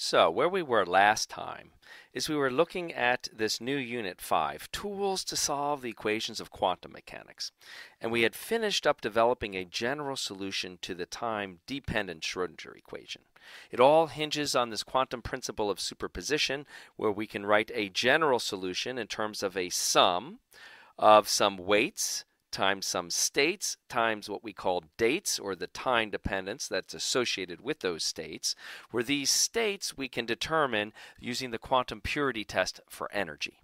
So, where we were last time is we were looking at this new Unit 5, Tools to Solve the Equations of Quantum Mechanics. And we had finished up developing a general solution to the time dependent Schrodinger equation. It all hinges on this quantum principle of superposition, where we can write a general solution in terms of a sum of some weights times some states times what we call dates or the time dependence that's associated with those states, where these states we can determine using the quantum purity test for energy.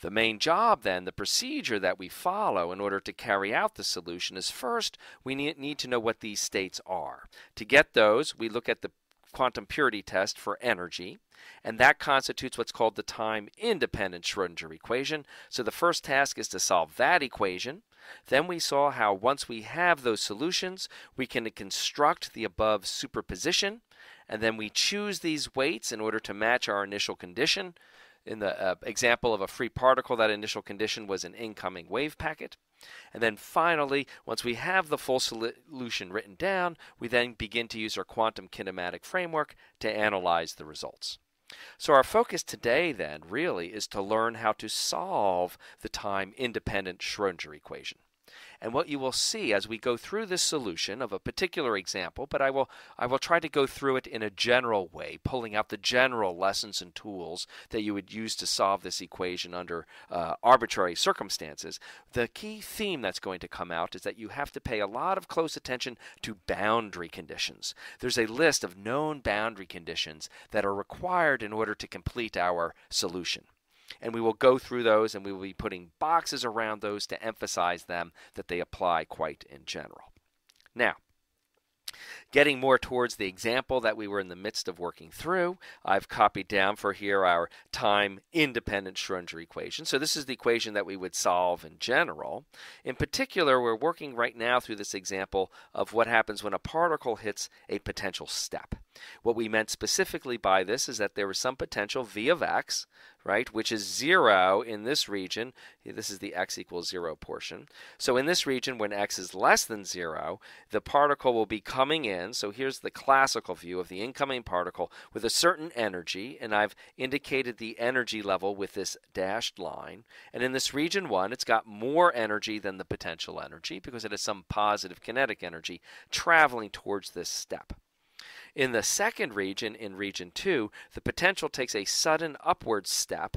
The main job, then, the procedure that we follow in order to carry out the solution is first we need to know what these states are. To get those, we look at the quantum purity test for energy, and that constitutes what's called the time independent Schrodinger equation. So the first task is to solve that equation. Then we saw how once we have those solutions, we can construct the above superposition, and then we choose these weights in order to match our initial condition. In the uh, example of a free particle, that initial condition was an incoming wave packet. And then finally, once we have the full solution written down, we then begin to use our quantum kinematic framework to analyze the results. So, our focus today, then, really is to learn how to solve the time independent Schrodinger equation. And what you will see as we go through this solution of a particular example, but I will I will try to go through it in a general way, pulling out the general lessons and tools that you would use to solve this equation under uh, arbitrary circumstances. The key theme that's going to come out is that you have to pay a lot of close attention to boundary conditions. There's a list of known boundary conditions that are required in order to complete our solution and we will go through those and we will be putting boxes around those to emphasize them that they apply quite in general. Now, Getting more towards the example that we were in the midst of working through, I've copied down for here our time independent Schrodinger equation. So this is the equation that we would solve in general. In particular, we're working right now through this example of what happens when a particle hits a potential step. What we meant specifically by this is that there was some potential v of x, right, which is zero in this region. This is the x equals zero portion. So in this region, when x is less than zero, the particle will be coming in. So here's the classical view of the incoming particle with a certain energy, and I've indicated the energy level with this dashed line. And in this region one, it's got more energy than the potential energy because it has some positive kinetic energy traveling towards this step. In the second region, in region 2, the potential takes a sudden upward step.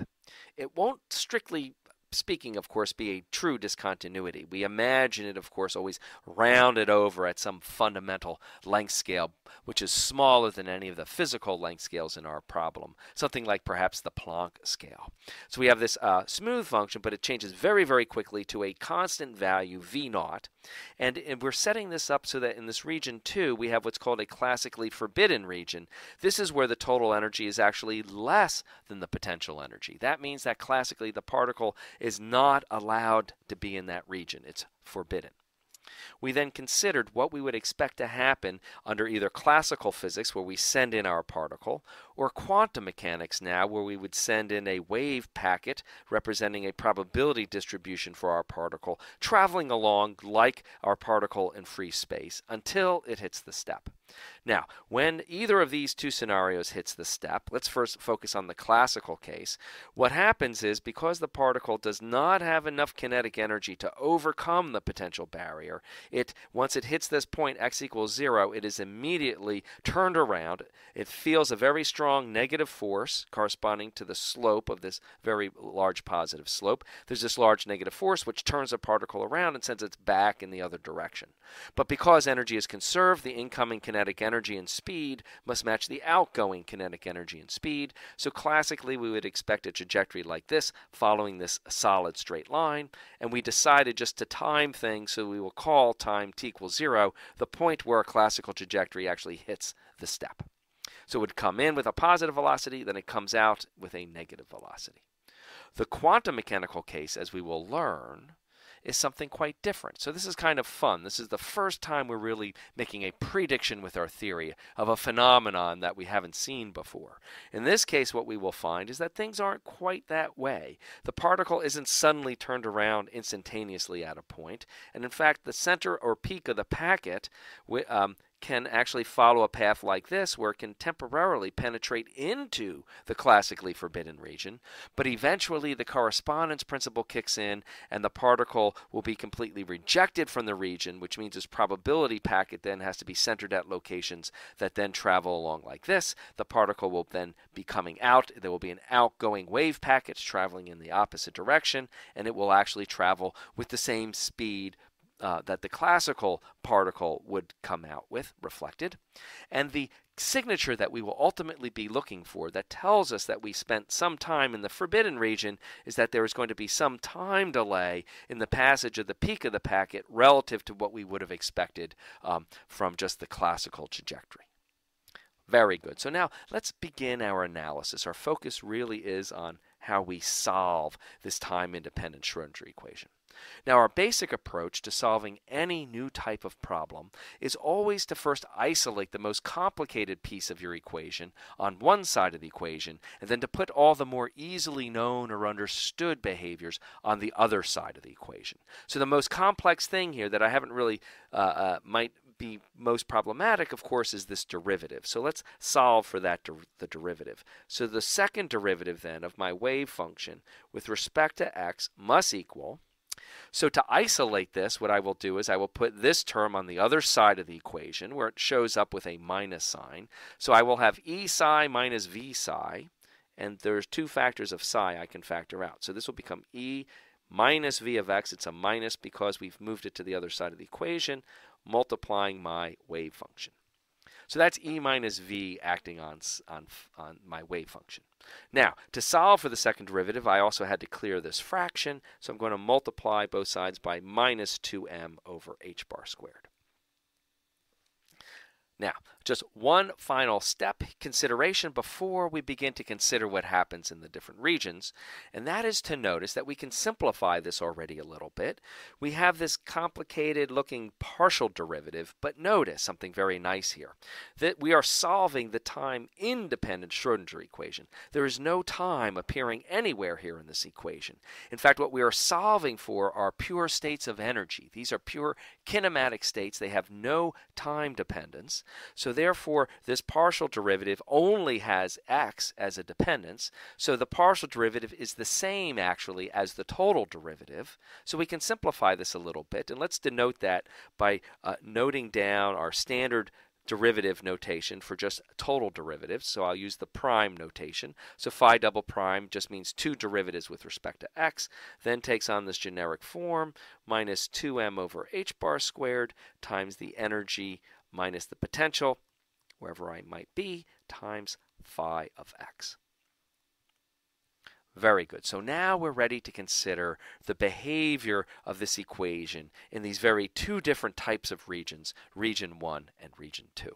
It won't strictly speaking, of course, be a true discontinuity. We imagine it, of course, always rounded over at some fundamental length scale, which is smaller than any of the physical length scales in our problem, something like perhaps the Planck scale. So we have this uh, smooth function, but it changes very, very quickly to a constant value, v naught. And, and we're setting this up so that in this region 2, we have what's called a classically forbidden region. This is where the total energy is actually less than the potential energy. That means that classically the particle is not allowed to be in that region. It's forbidden. We then considered what we would expect to happen under either classical physics, where we send in our particle, or quantum mechanics now, where we would send in a wave packet representing a probability distribution for our particle, traveling along like our particle in free space until it hits the step. Now, when either of these two scenarios hits the step, let's first focus on the classical case. What happens is because the particle does not have enough kinetic energy to overcome the potential barrier, it once it hits this point x equals 0, it is immediately turned around. It feels a very strong negative force corresponding to the slope of this very large positive slope. There's this large negative force which turns the particle around and sends it back in the other direction. But because energy is conserved, the incoming kinetic energy and speed must match the outgoing kinetic energy and speed. So classically, we would expect a trajectory like this following this solid straight line. And we decided just to time things, so we will call time t equals zero the point where a classical trajectory actually hits the step. So it would come in with a positive velocity, then it comes out with a negative velocity. The quantum mechanical case, as we will learn, is something quite different. So this is kind of fun. This is the first time we're really making a prediction with our theory of a phenomenon that we haven't seen before. In this case, what we will find is that things aren't quite that way. The particle isn't suddenly turned around instantaneously at a point, and in fact, the center or peak of the packet um, can actually follow a path like this where it can temporarily penetrate into the classically forbidden region, but eventually the correspondence principle kicks in and the particle will be completely rejected from the region, which means its probability packet then has to be centered at locations that then travel along like this. The particle will then be coming out. There will be an outgoing wave packet traveling in the opposite direction, and it will actually travel with the same speed uh, that the classical particle would come out with, reflected. And the signature that we will ultimately be looking for that tells us that we spent some time in the forbidden region is that there is going to be some time delay in the passage of the peak of the packet relative to what we would have expected um, from just the classical trajectory. Very good. So now let's begin our analysis. Our focus really is on how we solve this time independent Schrodinger equation. Now, our basic approach to solving any new type of problem is always to first isolate the most complicated piece of your equation on one side of the equation, and then to put all the more easily known or understood behaviors on the other side of the equation. So, the most complex thing here that I haven't really uh, uh, might be most problematic, of course, is this derivative. So let's solve for that der the derivative. So the second derivative then of my wave function with respect to x must equal so to isolate this, what I will do is I will put this term on the other side of the equation where it shows up with a minus sign. So I will have e psi minus v psi, and there's two factors of psi I can factor out. So this will become e minus v of x. It's a minus because we've moved it to the other side of the equation, multiplying my wave function. So that's e minus v acting on, on, on my wave function. Now, to solve for the second derivative, I also had to clear this fraction, so I'm going to multiply both sides by minus 2m over h bar squared. Now, just one final step consideration before we begin to consider what happens in the different regions, and that is to notice that we can simplify this already a little bit. We have this complicated looking partial derivative, but notice something very nice here that we are solving the time independent Schrodinger equation. There is no time appearing anywhere here in this equation. In fact, what we are solving for are pure states of energy. These are pure kinematic states, they have no time dependence. So therefore, this partial derivative only has x as a dependence. So the partial derivative is the same actually as the total derivative. So we can simplify this a little bit. And let's denote that by uh, noting down our standard derivative notation for just total derivatives. So I'll use the prime notation. So phi double prime just means two derivatives with respect to x, then takes on this generic form minus 2m over h bar squared times the energy minus the potential, wherever I might be, times phi of x. Very good. So now we're ready to consider the behavior of this equation in these very two different types of regions, region 1 and region 2.